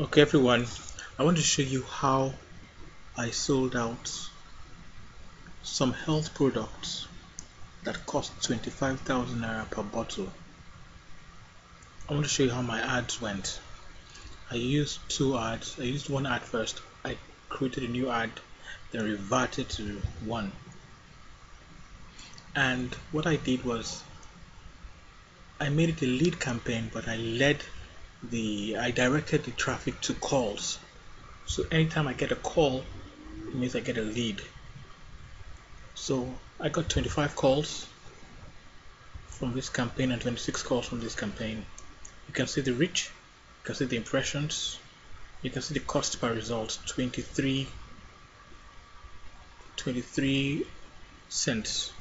Okay everyone, I want to show you how I sold out some health products that cost 25,000 naira per bottle. I want to show you how my ads went. I used two ads. I used one ad first. I created a new ad, then reverted to one. And what I did was I made it a lead campaign, but I led the I directed the traffic to calls. So anytime I get a call, it means I get a lead. So I got 25 calls from this campaign and 26 calls from this campaign. You can see the reach, you can see the impressions, you can see the cost per result 23 23 cents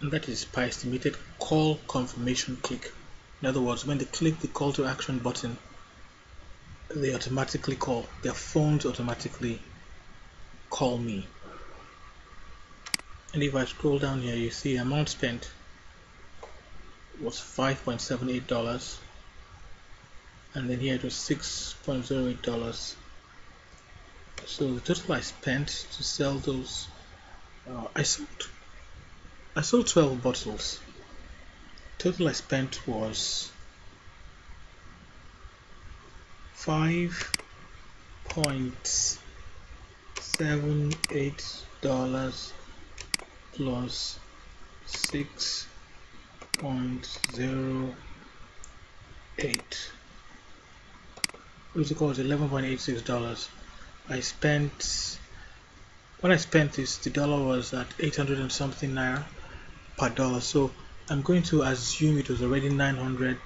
and that is per estimated call confirmation click in other words, when they click the call to action button, they automatically call. Their phones automatically call me. And if I scroll down here, you see amount spent was $5.78 and then here it was $6.08 so the total I spent to sell those uh, I sold I sold 12 bottles total I spent was five point seven eight dollars plus six point zero eight. Which equals eleven point eight six dollars. I spent when I spent this the dollar was at 800 and something naira per dollar. So I'm going to assume it was already 900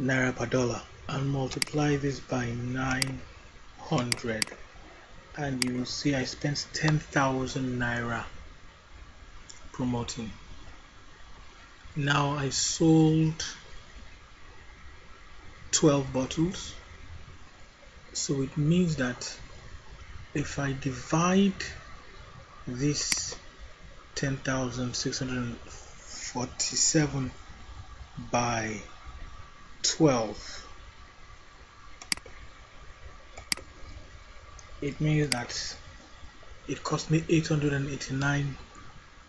naira per dollar. And multiply this by 900 and you will see I spent 10,000 naira promoting. Now I sold 12 bottles. So it means that if I divide this 10,600 47 by 12 it means that it cost me 889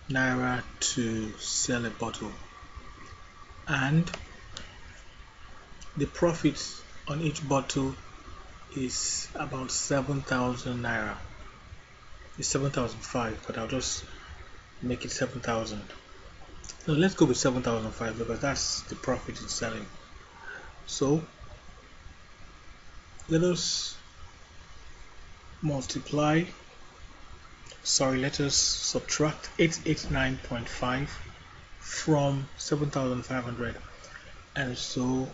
naira to sell a bottle. And the profit on each bottle is about 7,000 naira. It's 7,005 but I'll just make it 7,000 let's go with 7005 because that's the profit in selling. So let us multiply, sorry, let us subtract 889.5 from 7500 and so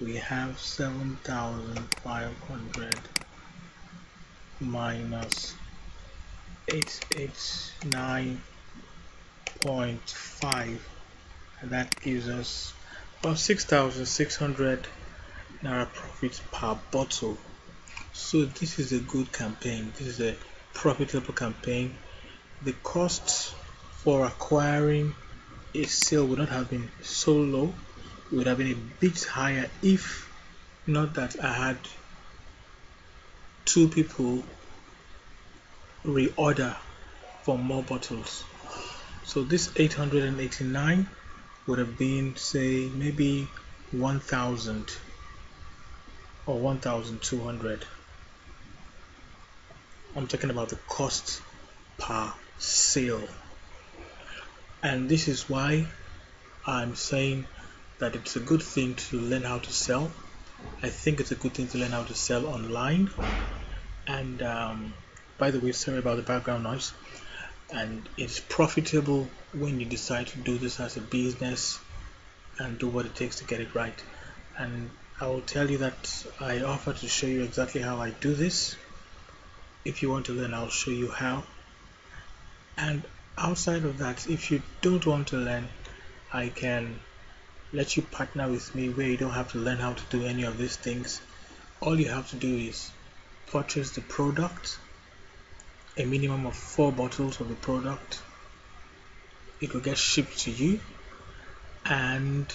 we have 7500 minus 889 0.5 and that gives us about 6,600 naira profit per bottle. So this is a good campaign. This is a profitable campaign. The cost for acquiring a sale would not have been so low. It would have been a bit higher if not that I had two people reorder for more bottles so this 889 would have been say maybe 1000 or 1200 I'm talking about the cost per sale and this is why I'm saying that it's a good thing to learn how to sell. I think it's a good thing to learn how to sell online. And um, by the way sorry about the background noise and it's profitable when you decide to do this as a business and do what it takes to get it right. And I will tell you that I offer to show you exactly how I do this. If you want to learn I'll show you how. And outside of that if you don't want to learn I can let you partner with me where you don't have to learn how to do any of these things. All you have to do is purchase the product a minimum of four bottles of the product it will get shipped to you and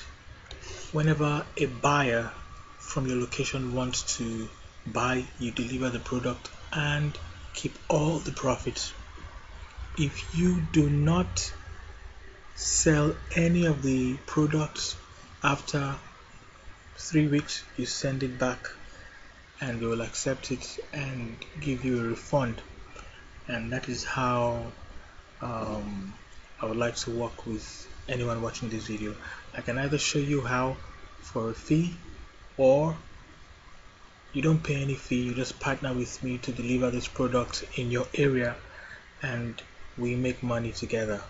whenever a buyer from your location wants to buy, you deliver the product and keep all the profits. If you do not sell any of the products after three weeks, you send it back and we will accept it and give you a refund. And that is how um, I would like to work with anyone watching this video. I can either show you how for a fee or you don't pay any fee you just partner with me to deliver this product in your area and we make money together